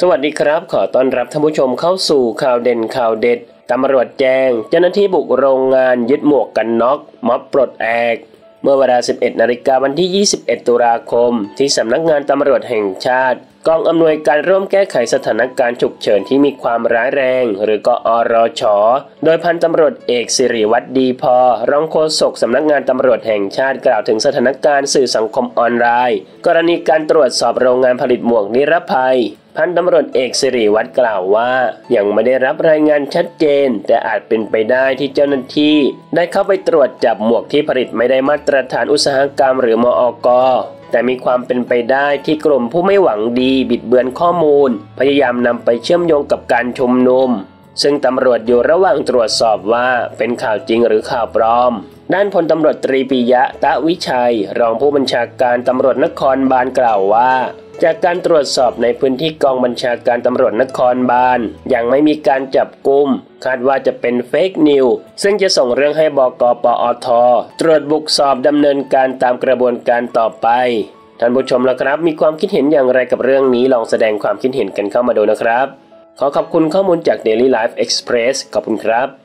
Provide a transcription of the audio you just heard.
สวัสดีครับ ขอต้อนรับท่านผู้ชมเข้าสู่ข่าวเด่นข่าวเด็ดตำรวจแจ้ง เจ้าหน้าที่บุกโรงงานยึดหมวกกันน็อกม็อบปลดแอก เมื่อเวลา 11 นาฬิกาวันที่ 21 ตุลาคม ที่สำนักงานตำรวจแห่งชาติ กองอำนวยการร่วมแก้ไขสถานการณ์ฉุกเฉินที่มีความร้ายแรง หรือกอรช โดยพันตำรวจเอกสิริวัตรดีพอ รองโฆษกสำนักงานตำรวจแห่งชาติกล่าวถึงสถานการณ์สื่อสังคมออนไลน์ กรณีการตรวจสอบโรงงานผลิตหมวกนิรภัยพันตำรวจเอกสิริวัตรกล่าวว่า ยังไม่ได้รับรายงานชัดเจน แต่อาจเป็นไปได้ที่เจ้าหน้าที่ ได้เข้าไปตรวจจับหมวกที่ผลิตไม่ได้มาตรฐานอุตสาหกรรมหรือมอก แต่มีความเป็นไปได้ที่กลุ่มผู้ไม่หวังดีบิดเบือนข้อมูล พยายามนำไปเชื่อมโยงกับการชุมนุม ซึ่งตำรวจอยู่ระหว่างตรวจสอบว่าเป็นข่าวจริงหรือข่าวปลอม ด้านพลตำรวจตรีปิยะตะวิชัย รองผู้บัญชาการตำรวจนครบาลกล่าวว่า จากการตรวจสอบในพื้นที่กองบัญชาการตำรวจนครบาลยังไม่มีการจับกุมคาดว่าจะเป็นเฟกนิวซึ่งจะส่งเรื่องให้บกปอท ตรวจบุกสอบดำเนินการตามกระบวนการต่อไปท่านผู้ชมล้วครับ มีความคิดเห็นอย่างไรกับเรื่องนี้ลองแสดงความคิดเห็นกันเข้ามาดูนะครับ ขอขอบคุณข้อมูลจาก Daily Life Express ขอบคุณครับ